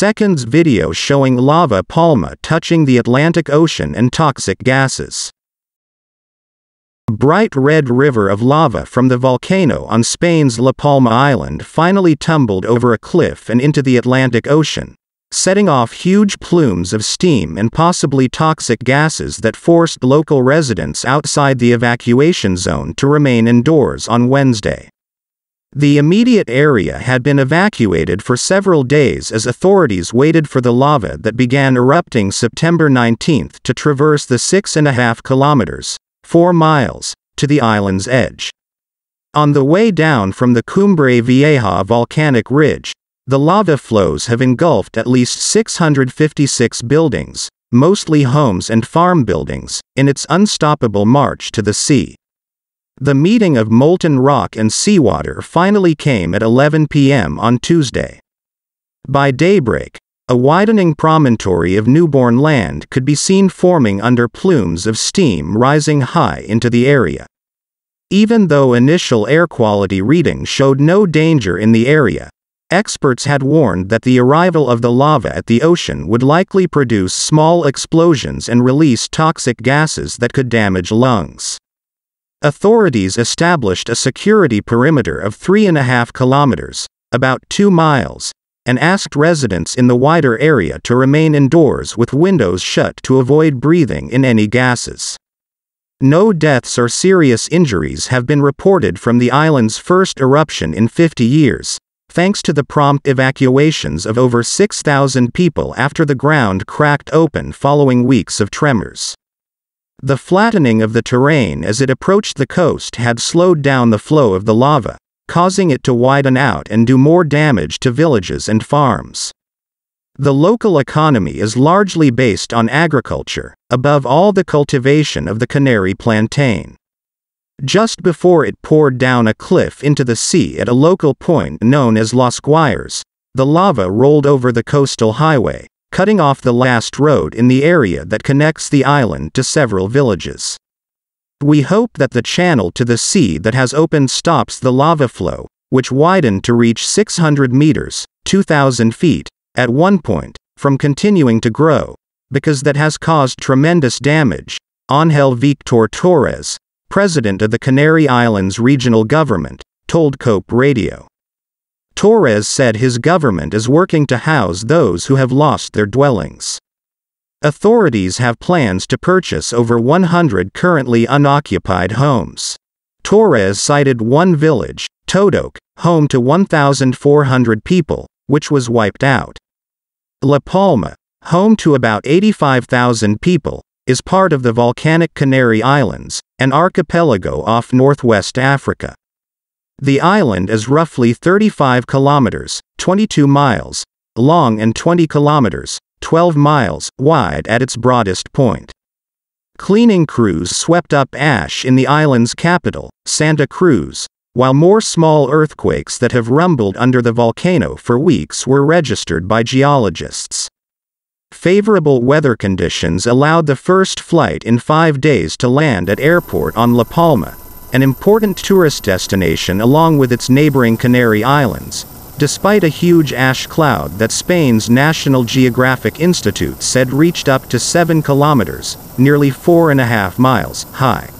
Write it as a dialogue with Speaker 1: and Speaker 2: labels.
Speaker 1: seconds video showing lava palma touching the Atlantic Ocean and toxic gases. Bright red river of lava from the volcano on Spain's La Palma Island finally tumbled over a cliff and into the Atlantic Ocean, setting off huge plumes of steam and possibly toxic gases that forced local residents outside the evacuation zone to remain indoors on Wednesday. The immediate area had been evacuated for several days as authorities waited for the lava that began erupting September 19 to traverse the 6.5 kilometers, 4 miles, to the island's edge. On the way down from the Cumbre Vieja volcanic ridge, the lava flows have engulfed at least 656 buildings, mostly homes and farm buildings, in its unstoppable march to the sea. The meeting of molten rock and seawater finally came at 11 p.m. on Tuesday. By daybreak, a widening promontory of newborn land could be seen forming under plumes of steam rising high into the area. Even though initial air quality readings showed no danger in the area, Experts had warned that the arrival of the lava at the ocean would likely produce small explosions and release toxic gases that could damage lungs. Authorities established a security perimeter of 3.5 kilometers, about 2 miles, and asked residents in the wider area to remain indoors with windows shut to avoid breathing in any gases. No deaths or serious injuries have been reported from the island's first eruption in 50 years, thanks to the prompt evacuations of over 6,000 people after the ground cracked open following weeks of tremors. The flattening of the terrain as it approached the coast had slowed down the flow of the lava, causing it to widen out and do more damage to villages and farms. The local economy is largely based on agriculture, above all the cultivation of the canary plantain. Just before it poured down a cliff into the sea at a local point known as Los Guirres, the lava rolled over the coastal highway, cutting off the last road in the area that connects the island to several villages. We hope that the channel to the sea that has opened stops the lava flow, which widened to reach 600 meters, 2,000 feet, at one point, from continuing to grow, because that has caused tremendous damage. Angel Victor Torres, president of the Canary Islands regional government, told Cope Radio. Torres said his government is working to house those who have lost their dwellings. Authorities have plans to purchase over 100 currently unoccupied homes. Torres cited one village, Todoque, home to 1,400 people, which was wiped out. La Palma, home to about 85,000 people, is part of the volcanic Canary Islands, an archipelago off northwest Africa. The island is roughly 35 kilometers, 22 miles, long and 20 kilometers, 12 miles, wide at its broadest point. Cleaning crews swept up ash in the island's capital, Santa Cruz, while more small earthquakes that have rumbled under the volcano for weeks were registered by geologists. Favorable weather conditions allowed the first flight in five days to land at airport on La Palma, an important tourist destination along with its neighboring Canary Islands, despite a huge ash cloud that Spain's National Geographic Institute said reached up to 7 kilometers, nearly 4.5 miles, high.